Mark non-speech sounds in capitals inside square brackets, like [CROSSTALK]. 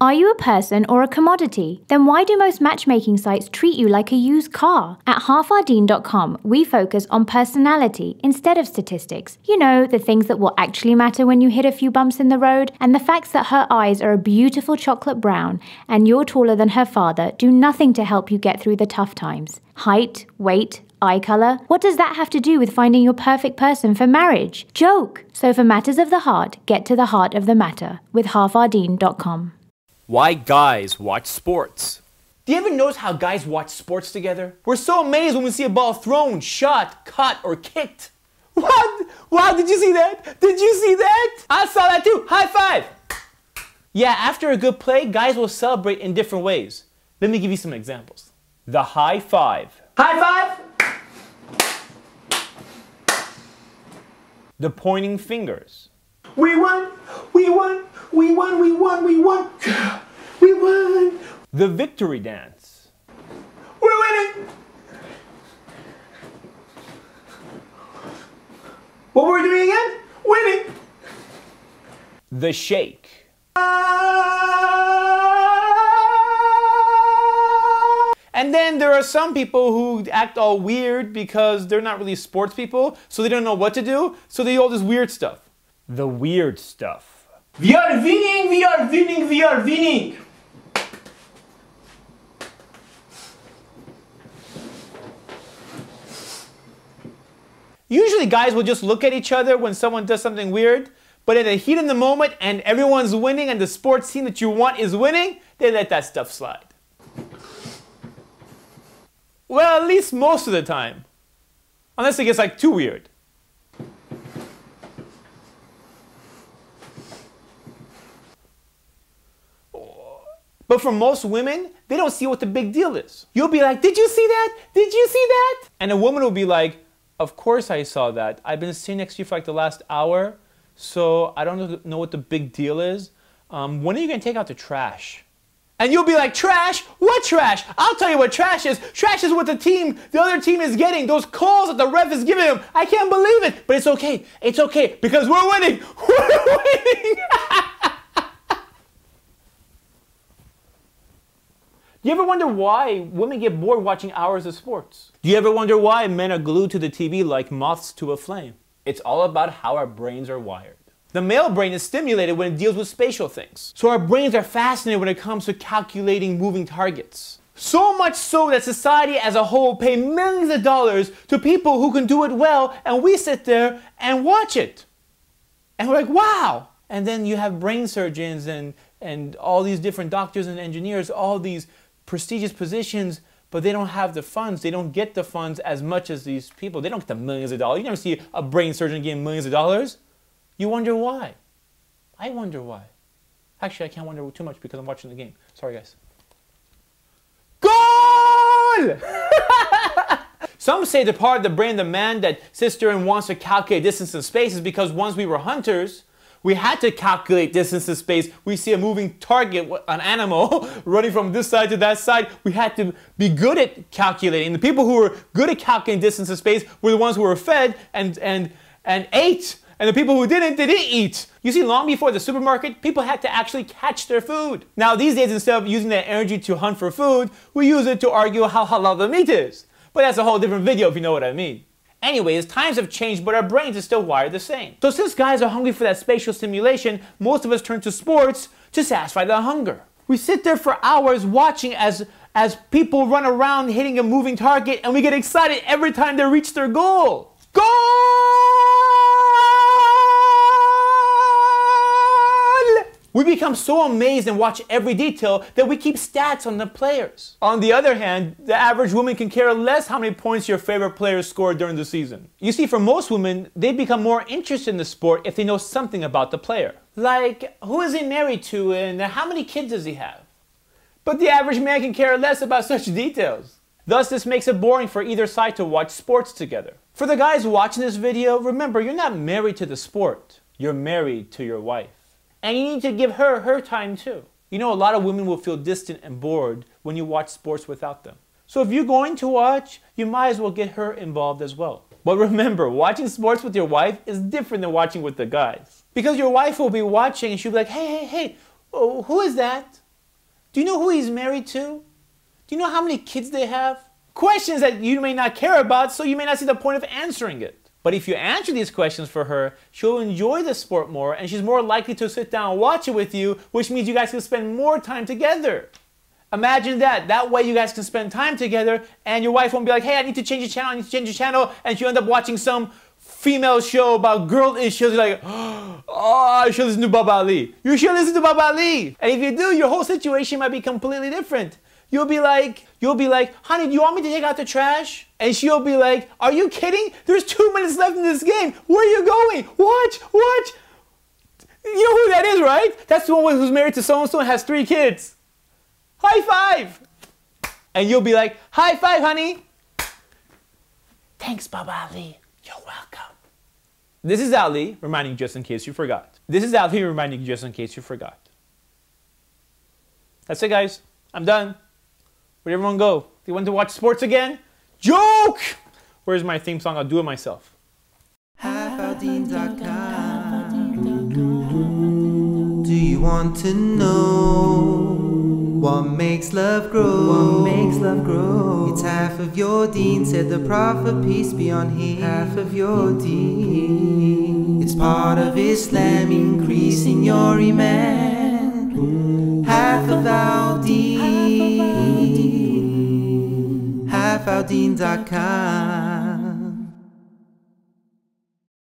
Are you a person or a commodity? Then why do most matchmaking sites treat you like a used car? At halfourdeen.com, we focus on personality instead of statistics. You know, the things that will actually matter when you hit a few bumps in the road, and the facts that her eyes are a beautiful chocolate brown and you're taller than her father do nothing to help you get through the tough times. Height, weight, eye color? What does that have to do with finding your perfect person for marriage? Joke! So for matters of the heart, get to the heart of the matter with halfourdeen.com. Why guys watch sports. Do you ever notice how guys watch sports together? We're so amazed when we see a ball thrown, shot, cut, or kicked. [LAUGHS] What? Wow, did you see that? Did you see that? I saw that too. High five. Yeah, after a good play, guys will celebrate in different ways. Let me give you some examples. The high five. High five. The pointing fingers. We won. We won. We won. We won. We won. We won. The victory dance. We're winning. What were we doing again? Winning. The shake. And then there are some people who act all weird because they're not really sports people, so they don't know what to do, so they do all this weird stuff. The weird stuff. We are winning, we are winning, we are winning. Usually guys will just look at each other when someone does something weird, but in the heat of the moment and everyone's winning and the sports team that you want is winning, they let that stuff slide. Well, at least most of the time. Unless it gets like too weird. But for most women, they don't see what the big deal is. You'll be like, Did you see that? Did you see that? And a woman will be like, Of course I saw that. I've been sitting next to you for like the last hour, so I don't know what the big deal is. Um, when are you gonna take out the trash? And you'll be like, trash? What trash? I'll tell you what trash is. Trash is what the team, the other team is getting. Those calls that the ref is giving them. I can't believe it. But it's okay. It's okay because we're winning. [LAUGHS] We're winning. [LAUGHS] you ever wonder why women get bored watching hours of sports? Do you ever wonder why men are glued to the TV like moths to a flame? It's all about how our brains are wired. The male brain is stimulated when it deals with spatial things. So our brains are fascinated when it comes to calculating moving targets. So much so that society as a whole pay millions of dollars to people who can do it well and we sit there and watch it. And we're like, wow. And then you have brain surgeons and, and all these different doctors and engineers, all these prestigious positions, but they don't have the funds. They don't get the funds as much as these people. They don't get the millions of dollars. You never see a brain surgeon getting millions of dollars. You wonder why. I wonder why. Actually, I can't wonder too much because I'm watching the game. Sorry, guys. Goal! [LAUGHS] Some say the part of the brain the man that sits there and wants to calculate distance and space is because once we were hunters, we had to calculate distance and space. We see a moving target, an animal, [LAUGHS] running from this side to that side. We had to be good at calculating. The people who were good at calculating distance and space were the ones who were fed and, and, and ate. And the people who didn't, they didn't eat. You see, long before the supermarket, people had to actually catch their food. Now, these days, instead of using that energy to hunt for food, we use it to argue how halal the meat is. But that's a whole different video if you know what I mean. Anyways, times have changed, but our brains are still wired the same. So since guys are hungry for that spatial stimulation, most of us turn to sports to satisfy that hunger. We sit there for hours watching as as people run around hitting a moving target and we get excited every time they reach their goal. Goal! We become so amazed and watch every detail that we keep stats on the players. On the other hand, the average woman can care less how many points your favorite player scored during the season. You see, for most women, they become more interested in the sport if they know something about the player. Like, who is he married to and how many kids does he have? But the average man can care less about such details. Thus, this makes it boring for either side to watch sports together. For the guys watching this video, remember, you're not married to the sport. You're married to your wife. And you need to give her her time too. You know, a lot of women will feel distant and bored when you watch sports without them. So if you're going to watch, you might as well get her involved as well. But remember, watching sports with your wife is different than watching with the guys. Because your wife will be watching and she'll be like, hey, hey, hey, oh, who is that? Do you know who he's married to? Do you know how many kids they have? Questions that you may not care about, so you may not see the point of answering it. But if you answer these questions for her, she'll enjoy the sport more and she's more likely to sit down and watch it with you, which means you guys can spend more time together. Imagine that. That way you guys can spend time together and your wife won't be like, hey, I need to change the channel, I need to change the channel, and she'll end up watching some female show about girl issues. You're like, [GASPS] oh, I should listen to Baba Ali. You should listen to Baba Ali. And if you do, your whole situation might be completely different. You'll be like, you'll be like, honey, do you want me to take out the trash? And she'll be like, are you kidding? There's two minutes left in this game. Where are you going? Watch, watch. You know who that is, right? That's the one who's married to so-and-so and has three kids. High five. And you'll be like, high five, honey. Thanks, Baba Ali. You're welcome. This is Ali reminding just in case you forgot. This is Ali reminding you just in case you forgot. That's it, guys. I'm done. Where'd everyone go? They went to watch sports again? Joke! Where's my theme song? I'll do it myself. Do you want to know what makes love grow? What makes love grow? It's half of your deen, said the Prophet, peace be on him. Half of your deen. It's part of Islam, increasing your iman. deen.com.